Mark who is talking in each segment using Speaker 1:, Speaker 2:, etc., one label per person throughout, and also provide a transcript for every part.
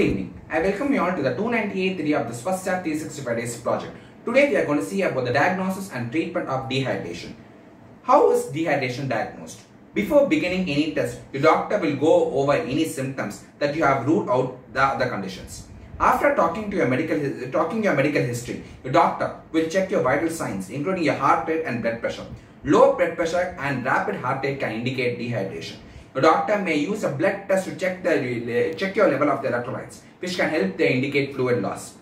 Speaker 1: Good evening. I welcome you all to the 298th day of the step 365 days project. Today we are going to see about the diagnosis and treatment of dehydration. How is dehydration diagnosed? Before beginning any test, your doctor will go over any symptoms that you have ruled out the other conditions. After talking to your medical talking your medical history, your doctor will check your vital signs including your heart rate and blood pressure. Low blood pressure and rapid heart rate can indicate dehydration. Your doctor may use a blood test to check the check your level of the electrolytes, which can help to indicate fluid loss.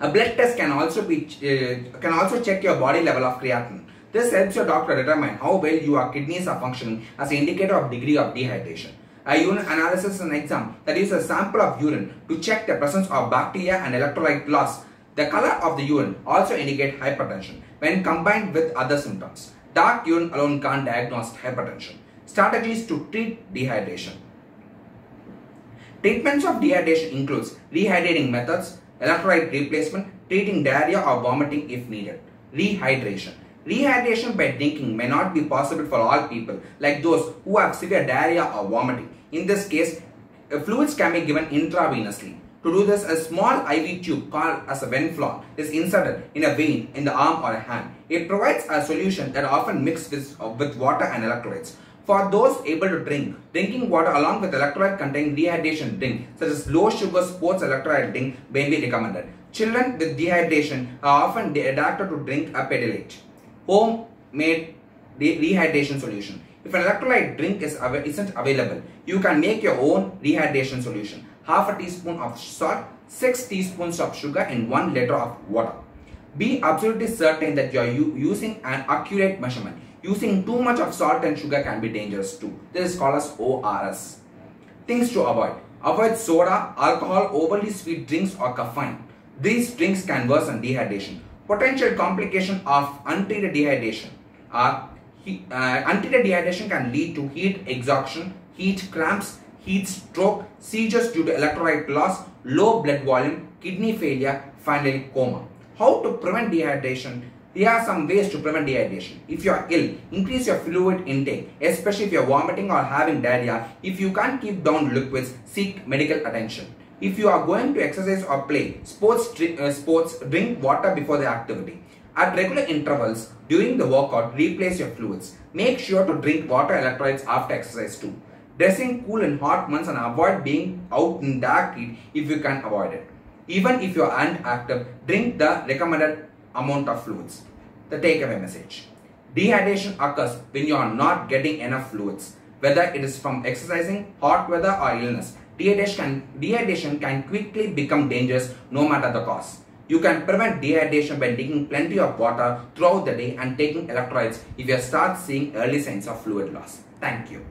Speaker 1: A blood test can also be uh, can also check your body level of creatinine. This helps your doctor determine how well your kidneys are functioning as an indicator of degree of dehydration. A urine analysis is an exam that uses a sample of urine to check the presence of bacteria and electrolyte loss. The color of the urine also indicates hypertension when combined with other symptoms. Dark urine alone can't diagnose hypertension. Strategies to treat dehydration. Treatments of dehydration includes rehydrating methods, electrolyte replacement, treating diarrhea or vomiting if needed. Rehydration. Rehydration by drinking may not be possible for all people, like those who have severe diarrhea or vomiting. In this case, fluids can be given intravenously. To do this, a small IV tube called as a Venflon is inserted in a vein in the arm or a hand. It provides a solution that often mixed with, with water and electrolytes. For those able to drink, drinking water along with electrolyte containing dehydration drink such as low sugar sports electrolyte drink may be recommended. Children with dehydration are often adapted to drink a Pedialyte homemade rehydration solution. If an electrolyte drink is av isn't available, you can make your own rehydration solution. Half a teaspoon of salt, 6 teaspoons of sugar and 1 liter of water. Be absolutely certain that you are using an accurate measurement. Using too much of salt and sugar can be dangerous too. This is called as ORS. Things to avoid. Avoid soda, alcohol, overly sweet drinks or caffeine. These drinks can worsen dehydration. Potential complication of untreated dehydration are uh, untreated dehydration can lead to heat exhaustion, heat cramps, heat stroke, seizures due to electrolyte loss, low blood volume, kidney failure, finally coma. How to prevent dehydration? There are some ways to prevent dehydration. If you are ill, increase your fluid intake, especially if you are vomiting or having diarrhea. If you can't keep down liquids, seek medical attention. If you are going to exercise or play sports, uh, sports drink water before the activity. At regular intervals during the workout, replace your fluids. Make sure to drink water electrolytes after exercise too. Dressing cool in hot months and avoid being out in dark heat if you can avoid it. Even if you aren't active, drink the recommended amount of fluids. The takeaway message. Dehydration occurs when you are not getting enough fluids, whether it is from exercising, hot weather or illness. Dehydration can, dehydration can quickly become dangerous no matter the cause. You can prevent dehydration by drinking plenty of water throughout the day and taking electrolytes if you start seeing early signs of fluid loss. Thank you.